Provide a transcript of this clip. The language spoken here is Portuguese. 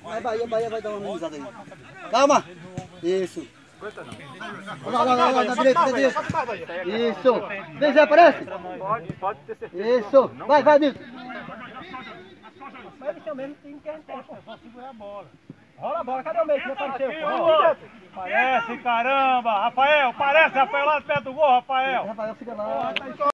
Vai, Bahia, Bahia vai dar uma amenizada aí. Calma. Isso. Lá, lá, lá, lá, na direita, na direita. Isso. Vem, Zé, aparece. Pode, pode ter certeza. Isso. Vai, vai, Nilton. Mas esse é o mesmo time que a gente tem, pô. Só segurar a bola. Rola a bola, cadê o meio que não apareceu? Parece, caramba! Rafael, parece, Rafael, lá perto do gol, Rafael! Rafael, fica lá. Tá